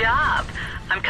job. I'm